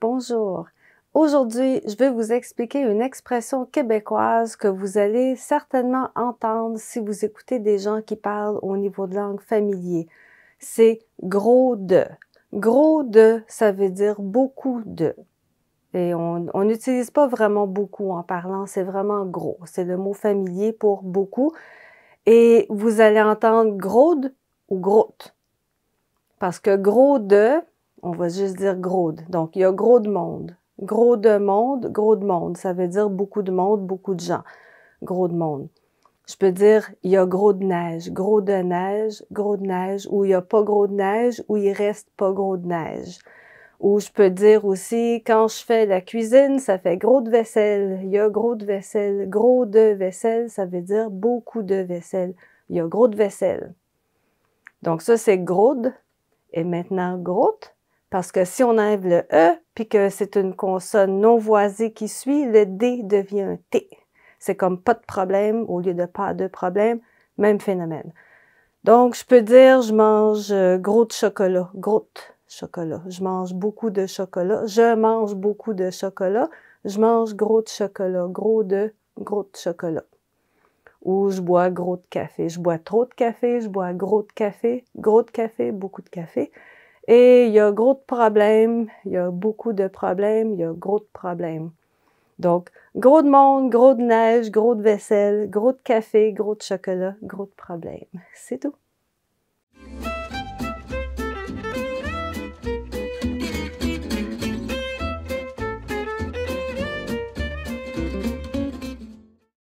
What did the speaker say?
Bonjour. Aujourd'hui, je vais vous expliquer une expression québécoise que vous allez certainement entendre si vous écoutez des gens qui parlent au niveau de langue familier. C'est gros de. Gros de, ça veut dire beaucoup de. Et on n'utilise pas vraiment beaucoup en parlant, c'est vraiment gros. C'est le mot familier pour beaucoup. Et vous allez entendre grode ou grotte. Parce que gros de, on va juste dire gros de. Donc, il y a gros de monde. Gros de monde, gros de monde. Ça veut dire beaucoup de monde, beaucoup de gens. Gros de monde. Je peux dire, il y a gros de neige, gros de neige, gros de neige, ou il y a pas gros de neige, ou il reste pas gros de neige. Ou je peux dire aussi, quand je fais la cuisine, ça fait gros de vaisselle. Il y a gros de vaisselle. Gros de vaisselle, ça veut dire beaucoup de vaisselle. Il y a gros de vaisselle. Donc ça, c'est gros et maintenant grotte, parce que si on enlève le E, puis que c'est une consonne non voisée qui suit, le D devient T. C'est comme pas de problème au lieu de pas de problème, même phénomène. Donc, je peux dire, je mange euh, gros de chocolat, gros chocolat. Je mange beaucoup de chocolat. Je mange beaucoup de chocolat. Je mange gros de chocolat. Gros de, gros de chocolat. Ou je bois gros de café. Je bois trop de café. Je bois gros de café. Gros de café, beaucoup de café. Et il y a gros de problèmes. Il y a beaucoup de problèmes. Il y a gros de problèmes. Donc, gros de monde, gros de neige, gros de vaisselle, gros de café, gros de chocolat, gros de problèmes. C'est tout.